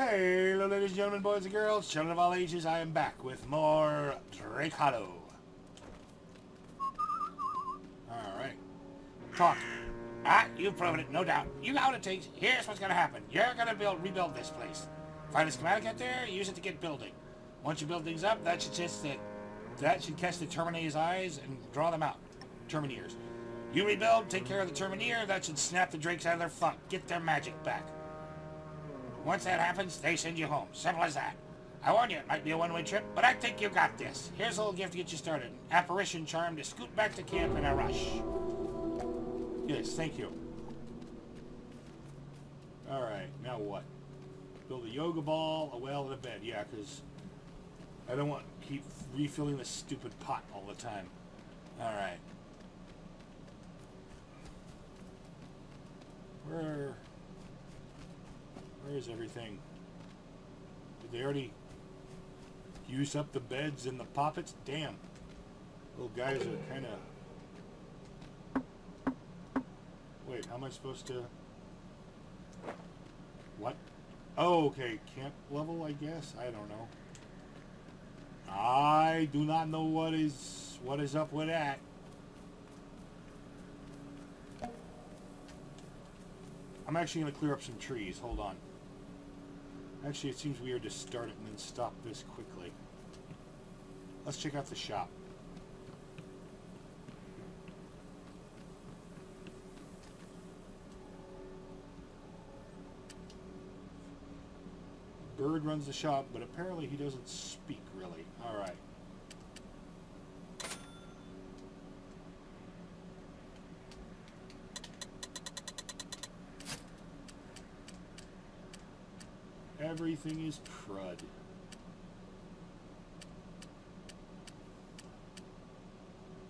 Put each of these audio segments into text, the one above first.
Hello, ladies and gentlemen, boys and girls, children of all ages. I am back with more Drake Hollow. All right. Talk. Ah, you've proven it, no doubt. You know what it takes. Here's what's gonna happen. You're gonna build, rebuild this place. Find a schematic out there, use it to get building. Once you build things up, that should just that that should catch the Terminator's eyes and draw them out. Termineers. You rebuild, take care of the Terminator, that should snap the Drakes out of their funk, get their magic back. Once that happens, they send you home. Simple as that. I warn you, it might be a one-way trip, but I think you got this. Here's a little gift to get you started. Apparition charm to scoot back to camp in a rush. Yes, thank you. Alright, now what? Build a yoga ball, a well, and a bed. Yeah, because I don't want to keep refilling this stupid pot all the time. Alright. Where... Where is everything? Did they already use up the beds and the poppets? Damn. Little guys are kind of... Wait, how am I supposed to... What? Oh, okay. Camp level, I guess? I don't know. I do not know what is what is up with that. I'm actually going to clear up some trees. Hold on. Actually, it seems weird to start it and then stop this quickly. Let's check out the shop. Bird runs the shop, but apparently he doesn't speak really. Alright. Everything is crud.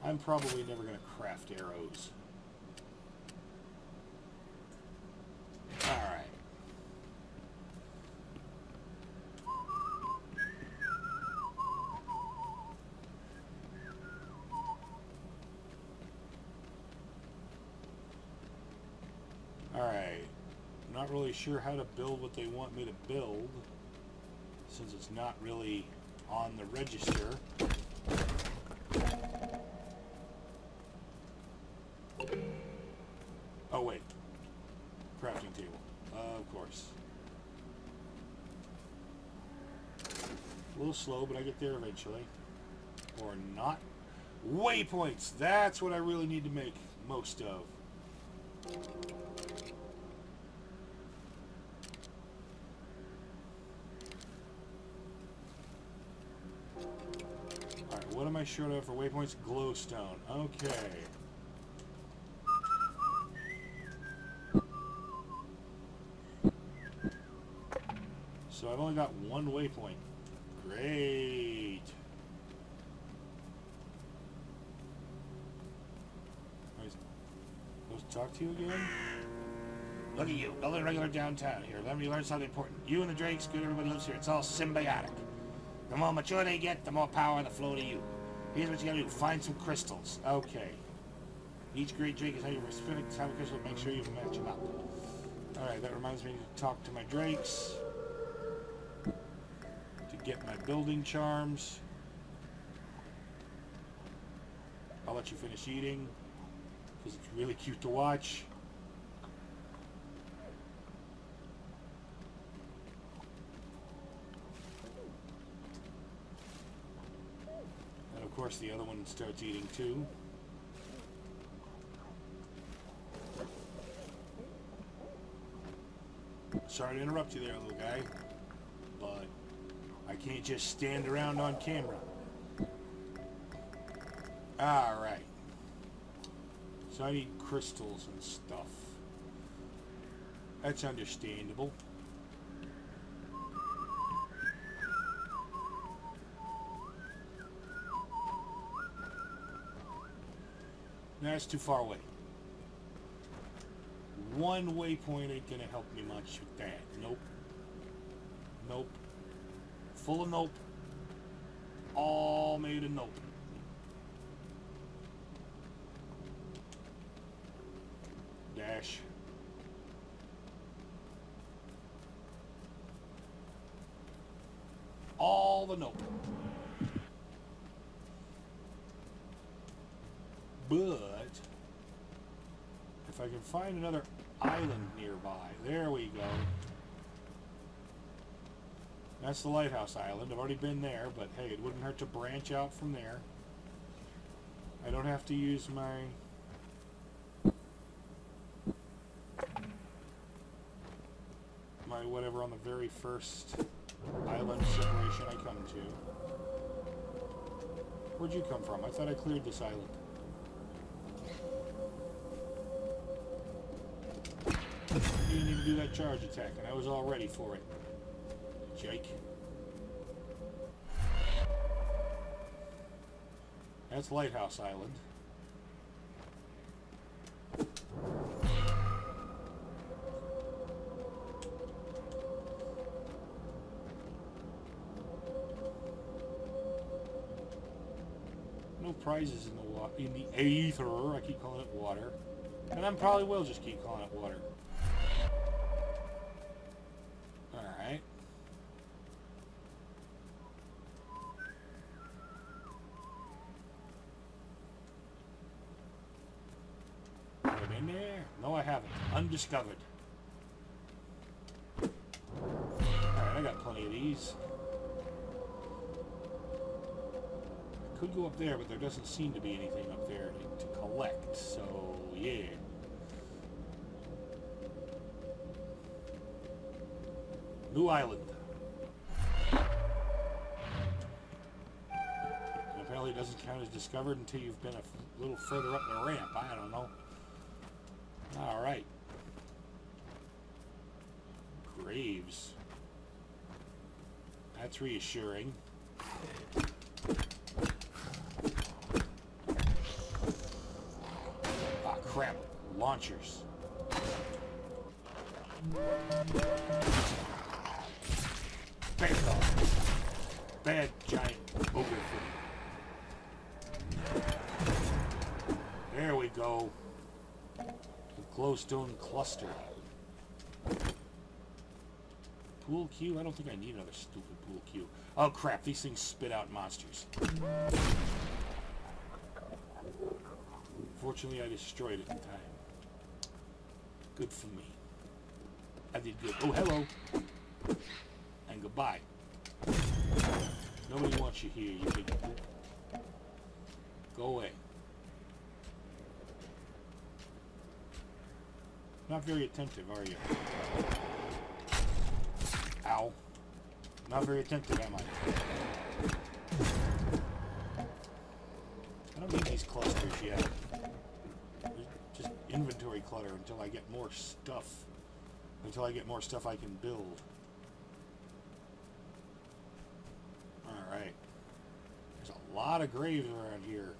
I'm probably never going to craft arrows. Alright. Alright. Not really sure how to build what they want me to build since it's not really on the register. Oh wait. Crafting table. Uh, of course. A little slow, but I get there eventually. Or not. Waypoints! That's what I really need to make most of. I short of for waypoints? Glowstone. Okay. So I've only got one waypoint. Great. To talk to you again? Look at you, building regular downtown here. Let me learn something important. You and the Drakes, good everybody lives here. It's all symbiotic. The more mature they get, the more power the flow to you. Here's what you gotta do. Find some crystals. Okay. Each great Drake is how you specific type of crystal. Make sure you match them up. Alright, that reminds me to talk to my Drakes. To get my building charms. I'll let you finish eating. Because it's really cute to watch. And of course the other one starts eating too. Sorry to interrupt you there, little guy, but I can't just stand around on camera. Alright. So I need crystals and stuff. That's understandable. That's too far away. One waypoint ain't gonna help me much with that. Nope. Nope. Full of nope. All made of nope. Dash. all the nope. But if I can find another island nearby, there we go. That's the lighthouse island. I've already been there, but hey, it wouldn't hurt to branch out from there. I don't have to use my my whatever on the very first island separation I come to. Where'd you come from? I thought I cleared this island. You didn't even do that charge attack, and I was all ready for it. Jake. That's Lighthouse Island. No prizes in the water, in the aether. I keep calling it water, and I probably will just keep calling it water. All right. Have I been there? No, I haven't. Undiscovered. Alright, I got plenty of these. I could go up there, but there doesn't seem to be anything up there to, to collect, so yeah. New Island. And apparently it doesn't count as discovered until you've been a little further up the ramp. I don't know. All right. That's reassuring. Ah, crap. Launchers. Bad. Bad giant ogre thing. There we go. The glowstone cluster. Pool cue? I don't think I need another stupid pool cue. Oh crap, these things spit out monsters. Fortunately, I destroyed it in time. Good for me. I did good. Oh, hello. And goodbye. Nobody wants you here, you big... Go away. Not very attentive, are you? Ow. Not very attentive, am I? I don't need these clusters yet. Just inventory clutter until I get more stuff. Until I get more stuff I can build. Alright. There's a lot of graves around here.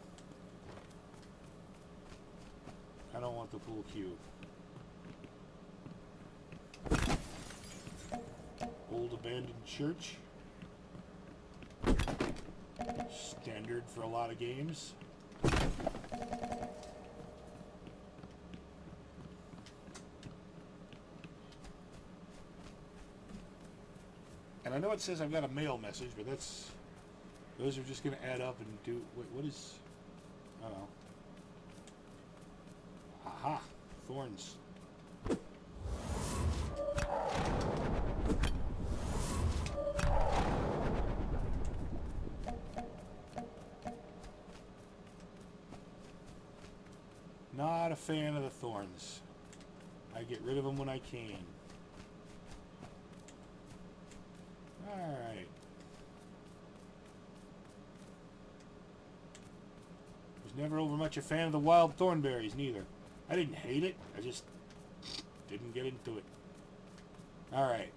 I don't want the pool cue. Old abandoned church. Standard for a lot of games. And I know it says I've got a mail message, but that's those are just going to add up and do. Wait, what is? I don't know. Aha, thorns. Fan of the thorns. I get rid of them when I can. Alright. Was never over much a fan of the wild Thornberrys, neither. I didn't hate it, I just didn't get into it. Alright.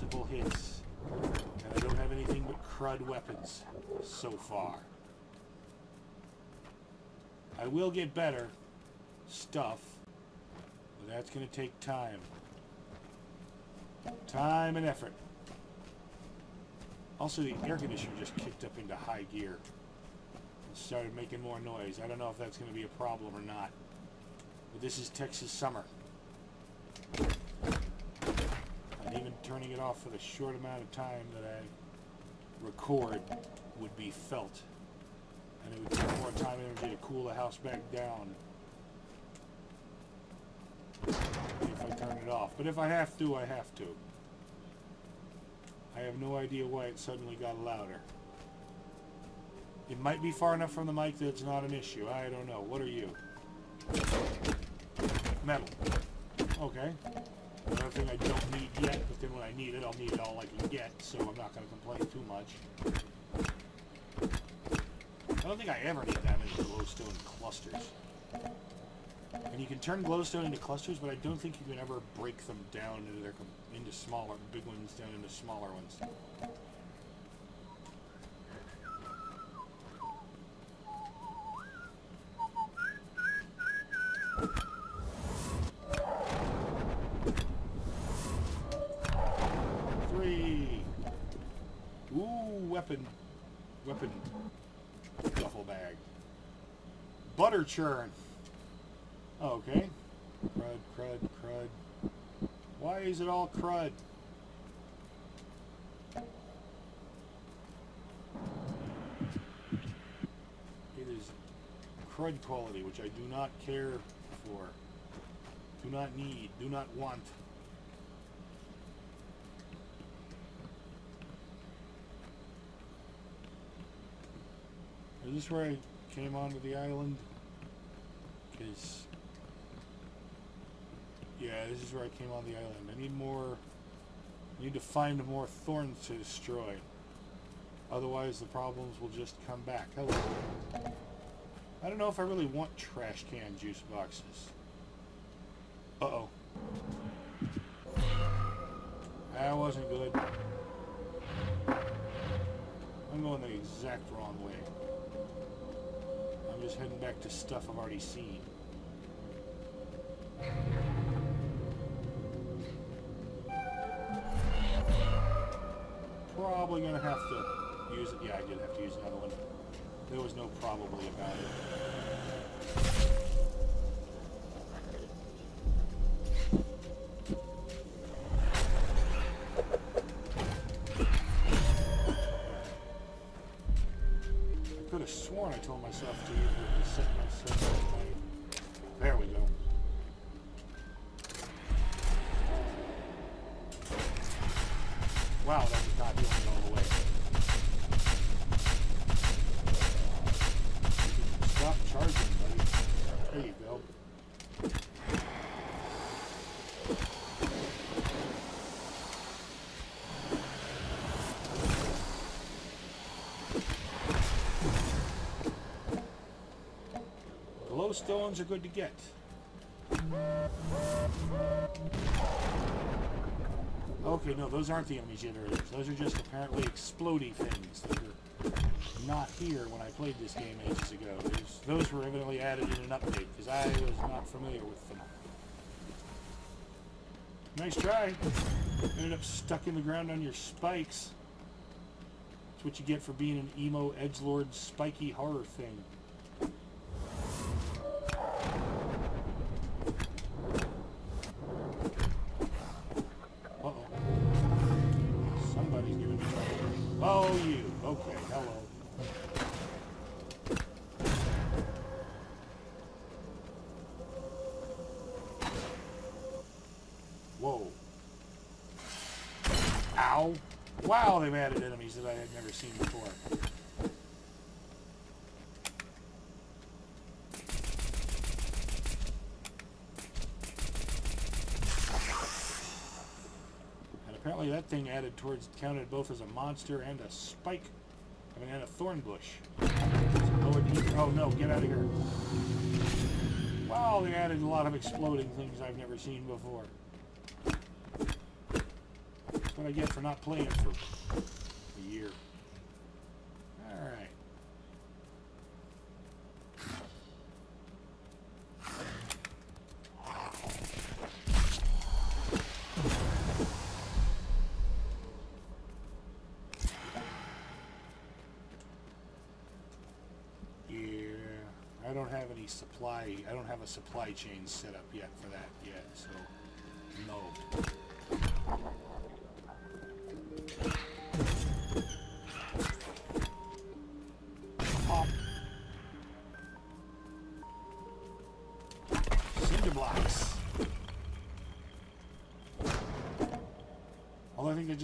Multiple hits. And I don't have anything but crud weapons so far. I will get better stuff, but that's going to take time. Time and effort. Also, the air conditioner just kicked up into high gear. And started making more noise. I don't know if that's going to be a problem or not. But this is Texas summer. And even turning it off for the short amount of time that I record would be felt. And it would take more time and energy to cool the house back down if I turn it off. But if I have to, I have to. I have no idea why it suddenly got louder. It might be far enough from the mic that it's not an issue. I don't know. What are you? Metal. Okay. Another thing I don't need yet, but then when I need it, I'll need it all I can get, so I'm not going to complain too much. I don't think I ever need that many glowstone clusters. And you can turn glowstone into clusters, but I don't think you can ever break them down into their into smaller, big ones down into smaller ones. Weapon. Weapon. Duffel bag. Butter churn. Oh, okay. Crud, crud, crud. Why is it all crud? It is crud quality, which I do not care for. Do not need, do not want. Is this where I came onto the island? Because yeah, this is where I came on the island. I need more... I need to find more thorns to destroy. Otherwise, the problems will just come back. Hello. I don't know if I really want trash can juice boxes. Uh-oh. That wasn't good. I'm going the exact wrong way. I'm just heading back to stuff I've already seen. probably to have to use it. Yeah, I did have to use another one. There was no probably about it. I could have sworn I told myself to Glowstones are good to get. Okay, no, those aren't the enemy generators. Those are just apparently explodey things that were not here when I played this game ages ago. Those, those were evidently added in an update, because I was not familiar with them. Nice try. Ended up stuck in the ground on your spikes. That's what you get for being an emo edgelord spiky horror thing. Wow, they've added enemies that I had never seen before. And apparently that thing added towards, counted both as a monster and a spike. I mean, and a thorn bush. Oh, oh no, get out of here. Wow, they added a lot of exploding things I've never seen before what I get for not playing for a year. Alright. I don't have any supply, I don't have a supply chain set up yet for that yet, so no.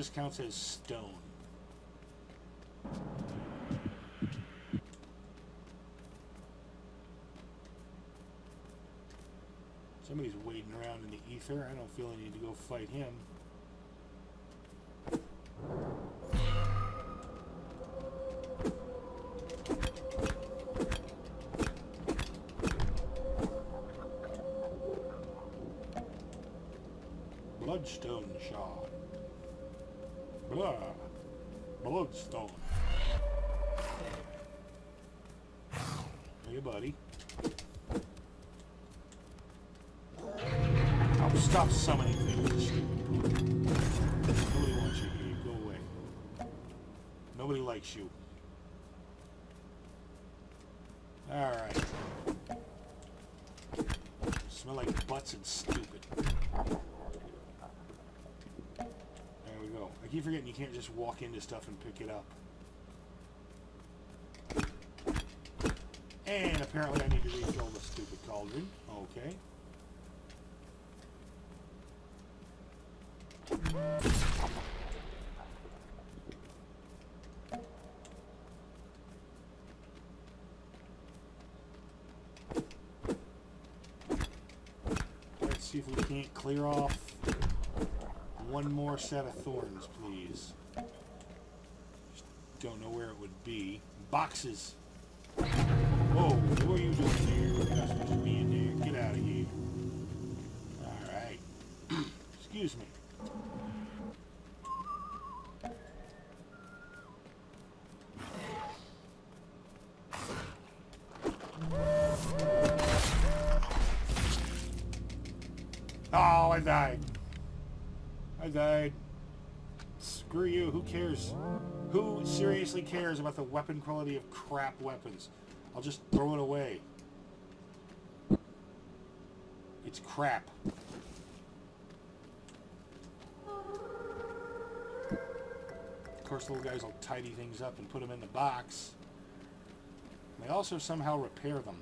Just counts as stone. Somebody's wading around in the aether. I don't feel I need to go fight him. Buddy. I'll stop summoning things. Nobody wants you here. Go away. Nobody likes you. Alright. Smell like butts and stupid. There we go. I keep forgetting you can't just walk into stuff and pick it up. And apparently I need to refill the stupid cauldron. Okay. Let's see if we can't clear off one more set of thorns, please. Just don't know where it would be. Boxes. What are you be in there. Get out of here. Alright. Excuse me. Oh, I died. I died. Screw you. Who cares? Who seriously cares about the weapon quality of crap weapons? I'll just throw it away. It's crap. Of course, little guys will tidy things up and put them in the box. They also somehow repair them.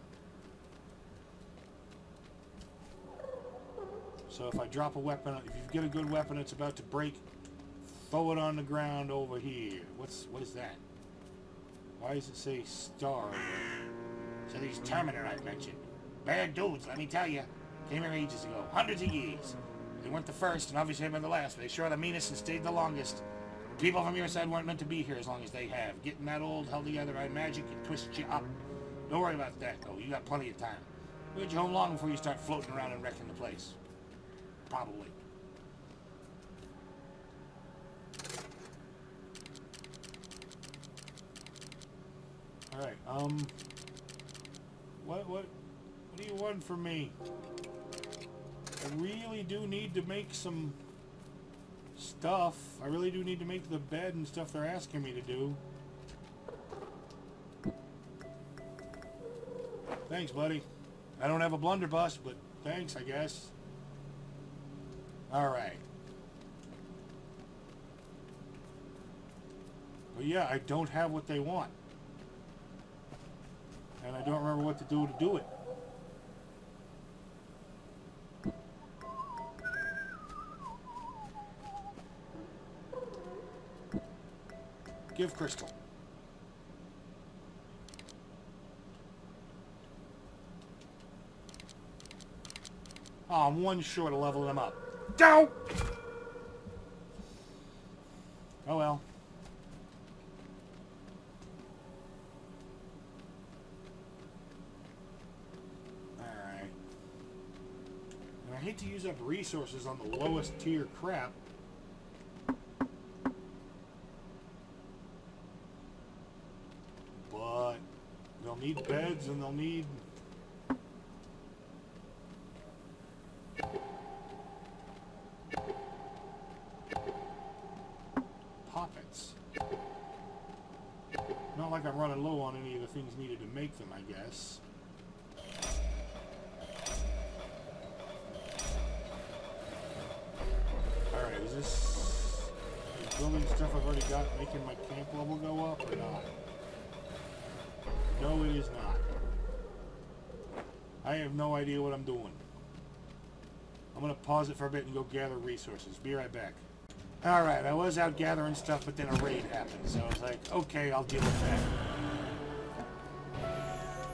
So if I drop a weapon, if you get a good weapon it's about to break, throw it on the ground over here. What's what is that? Why does it say star? So these Terminator I mentioned. Bad dudes, let me tell you. Came here ages ago. Hundreds of years. They weren't the first, and obviously haven't been the last, but they sure are the meanest and stayed the longest. People from your side weren't meant to be here as long as they have. Getting that old held together by magic can twist you up. Don't worry about that, though. You got plenty of time. We'll get you home long before you start floating around and wrecking the place. Probably. Alright, um... What, what, what do you want from me? I really do need to make some stuff. I really do need to make the bed and stuff they're asking me to do. Thanks, buddy. I don't have a blunderbuss, but thanks, I guess. Alright. But yeah, I don't have what they want. And I don't remember what to do to do it. Give crystal. Oh, I'm one short of leveling them up. Go! Oh well. Alright. And I hate to use up resources on the lowest tier crap. But they'll need beds and they'll need poppets. Not like I'm running low on any of the things needed to make them, I guess. Building stuff I've already got making my camp level go up or not? No, it is not. I have no idea what I'm doing. I'm going to pause it for a bit and go gather resources. Be right back. Alright, I was out gathering stuff, but then a raid happened. So I was like, okay, I'll deal with that.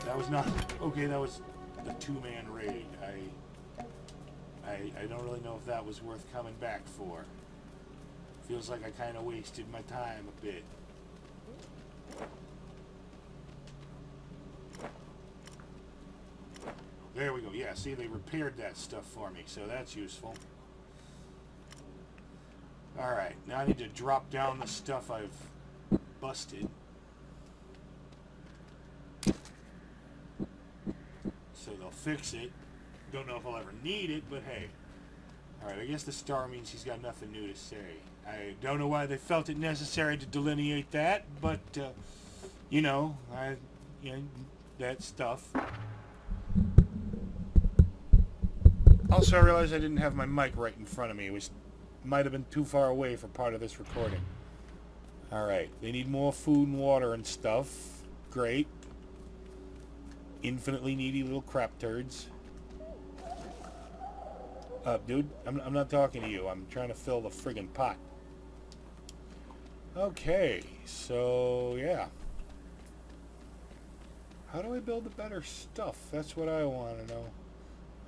That was not... Okay, that was a two-man raid. I, I, I don't really know if that was worth coming back for. Feels like I kind of wasted my time a bit. There we go. Yeah, see, they repaired that stuff for me, so that's useful. Alright, now I need to drop down the stuff I've busted. So they'll fix it. Don't know if I'll ever need it, but hey. Alright, I guess the star means he's got nothing new to say. I don't know why they felt it necessary to delineate that, but, uh, you know, I, you know, that stuff. Also, I realized I didn't have my mic right in front of me. It was might have been too far away for part of this recording. Alright, they need more food and water and stuff. Great. Infinitely needy little crap turds. Uh, dude, I'm, I'm not talking to you. I'm trying to fill the friggin' pot. Okay, so, yeah. How do I build the better stuff? That's what I want to know.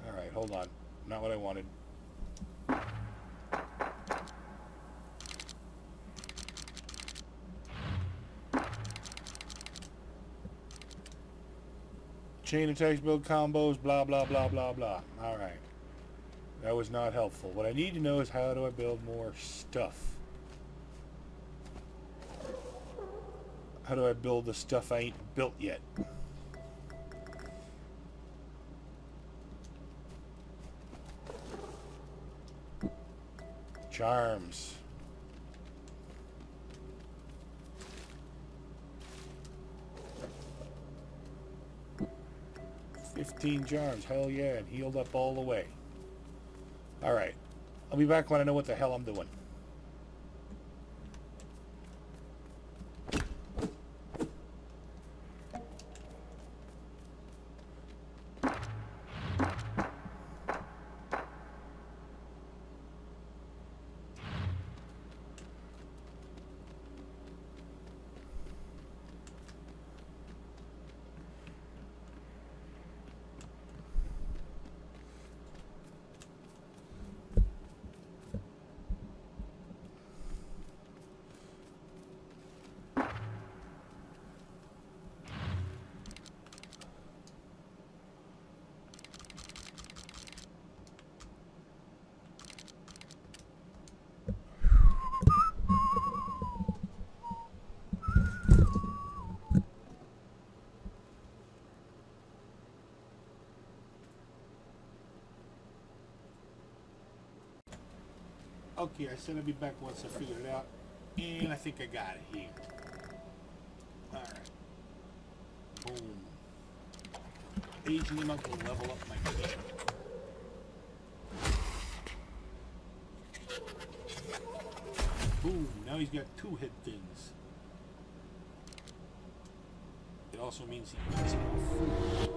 Alright, hold on. Not what I wanted. Chain attacks, build combos, blah, blah, blah, blah, blah. Alright. That was not helpful. What I need to know is how do I build more stuff? How do I build the stuff I ain't built yet? Charms. Fifteen charms, hell yeah, and healed up all the way. Alright. I'll be back when I know what the hell I'm doing. Okay, I said I'd be back once I figured it out. And I think I got it here. Alright. Boom. Aging him up will level up my camp. Boom, now he's got two head things. It also means he eats more food.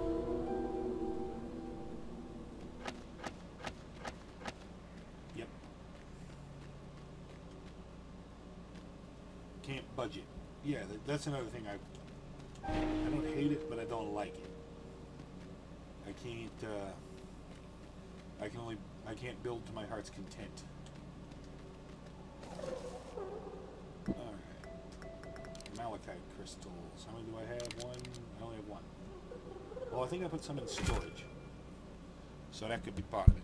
Budget. Yeah, that, that's another thing I I don't hate it, but I don't like it. I can't uh I can only I can't build to my heart's content. Alright. Malachite crystals. How many do I have? One? I only have one. Well, I think I put some in storage. So that could be part of it.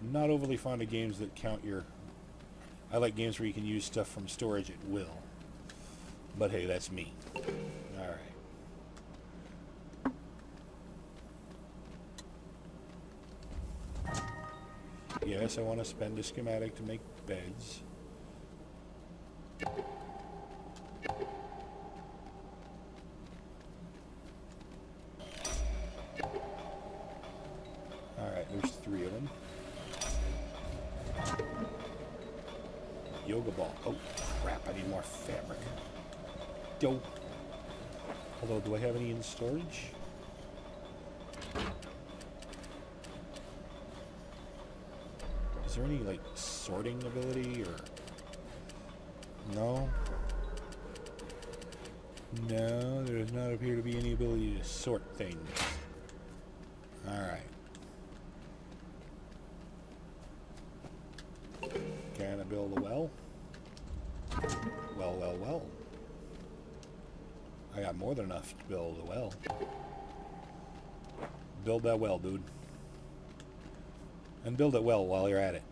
I'm not overly fond of games that count your... I like games where you can use stuff from storage at will. But hey, that's me. Alright. Yes, I want to spend a schematic to make beds. Ball. Oh, crap, I need more fabric. Dope. Although, do I have any in storage? Is there any, like, sorting ability, or... No? No, there does not appear to be any ability to sort things. Build a well. Build that well, dude. And build it well while you're at it.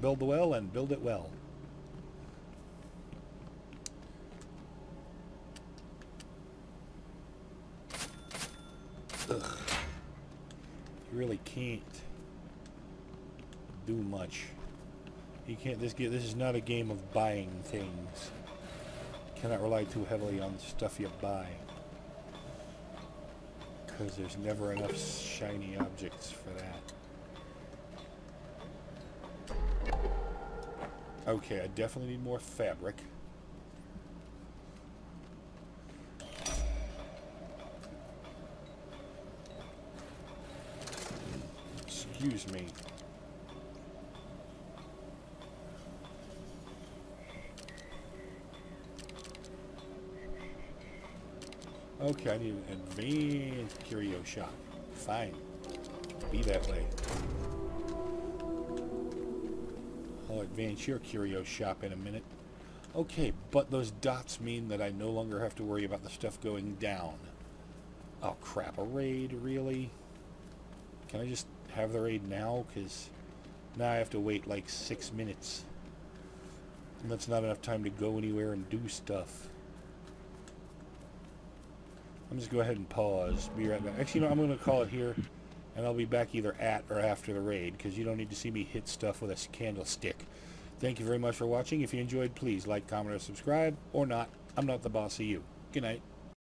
Build the well and build it well. Ugh. You really can't do much. You can't. This get this is not a game of buying things. Cannot rely too heavily on stuff you buy. Because there's never enough shiny objects for that. Okay, I definitely need more fabric. Excuse me. Okay, I need an advanced curio shop. Fine. Be that way. I'll advance your curio shop in a minute. Okay, but those dots mean that I no longer have to worry about the stuff going down. Oh crap, a raid, really? Can I just have the raid now? Because now I have to wait like six minutes. And that's not enough time to go anywhere and do stuff. I'm just go ahead and pause. Be right back. Actually, I'm going to call it here, and I'll be back either at or after the raid, because you don't need to see me hit stuff with a candlestick. Thank you very much for watching. If you enjoyed, please like, comment, or subscribe, or not. I'm not the boss of you. Good night.